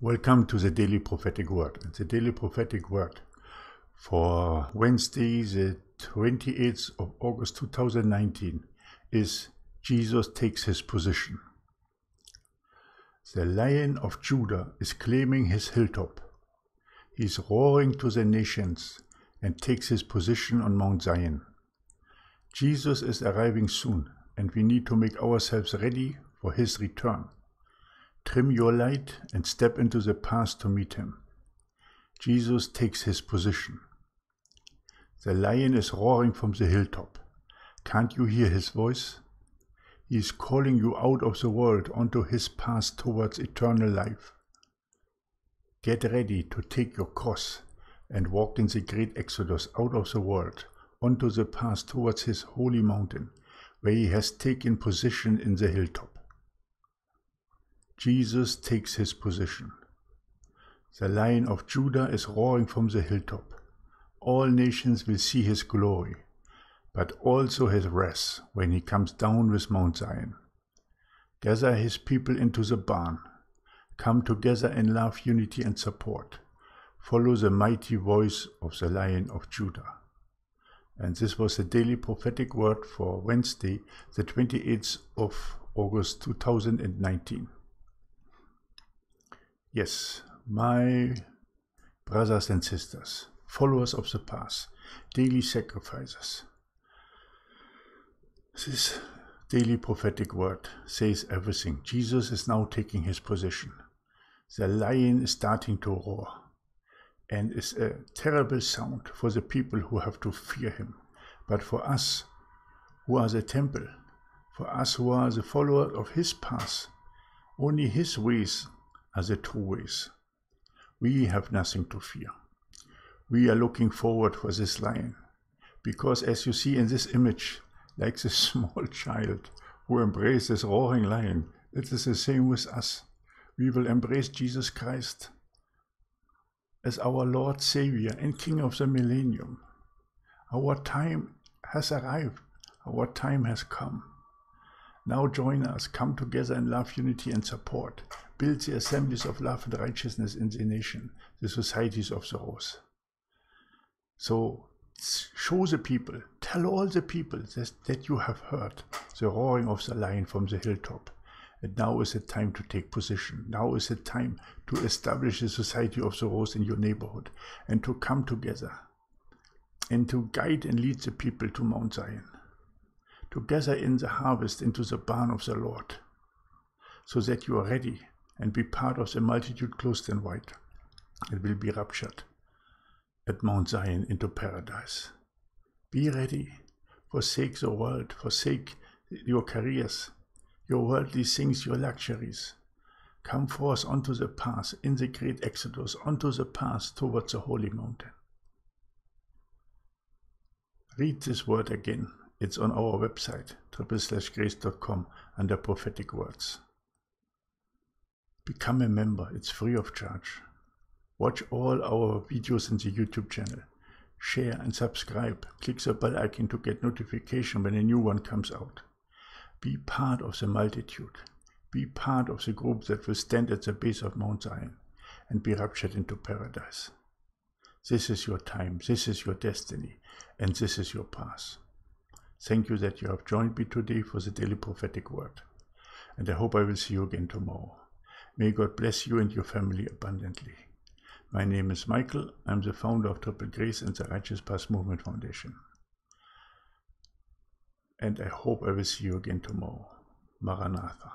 Welcome to the Daily Prophetic Word. The Daily Prophetic Word for Wednesday, the 28th of August 2019 is Jesus takes his position. The Lion of Judah is claiming his hilltop. He is roaring to the nations and takes his position on Mount Zion. Jesus is arriving soon and we need to make ourselves ready for his return. Trim your light and step into the path to meet him. Jesus takes his position. The lion is roaring from the hilltop. Can't you hear his voice? He is calling you out of the world onto his path towards eternal life. Get ready to take your cross and walk in the great exodus out of the world onto the path towards his holy mountain, where he has taken position in the hilltop. Jesus takes his position. The lion of Judah is roaring from the hilltop. All nations will see his glory, but also his wrath when he comes down with Mount Zion. Gather his people into the barn. Come together in love, unity, and support. Follow the mighty voice of the Lion of Judah. And this was the daily prophetic word for Wednesday, the 28th of August 2019. Yes, my brothers and sisters, followers of the path, daily sacrifices. This daily prophetic word says everything. Jesus is now taking his position. The lion is starting to roar and is a terrible sound for the people who have to fear him. But for us who are the temple, for us who are the followers of his path, only his ways as it always. We have nothing to fear. We are looking forward for this lion, because as you see in this image, like this small child who embraces roaring lion, it is the same with us. We will embrace Jesus Christ as our Lord, Savior, and King of the millennium. Our time has arrived. Our time has come. Now join us, come together in love, unity, and support. Build the assemblies of love and righteousness in the nation, the societies of the rose. So show the people, tell all the people that, that you have heard the roaring of the lion from the hilltop. And now is the time to take position. Now is the time to establish the society of the rose in your neighborhood and to come together and to guide and lead the people to Mount Zion to gather in the harvest into the barn of the Lord, so that you are ready and be part of the multitude clothed in white. It will be raptured at Mount Zion into paradise. Be ready. Forsake the world. Forsake your careers, your worldly things, your luxuries. Come forth onto the path in the great exodus, onto the path towards the holy mountain. Read this word again it's on our website, triple-grace.com, under prophetic words. Become a member, it's free of charge. Watch all our videos in the YouTube channel. Share and subscribe. Click the bell icon to get notification when a new one comes out. Be part of the multitude. Be part of the group that will stand at the base of Mount Zion and be raptured into paradise. This is your time, this is your destiny, and this is your path. Thank you that you have joined me today for the daily prophetic word. And I hope I will see you again tomorrow. May God bless you and your family abundantly. My name is Michael. I'm the founder of Triple Grace and the Righteous Path Movement Foundation. And I hope I will see you again tomorrow. Maranatha.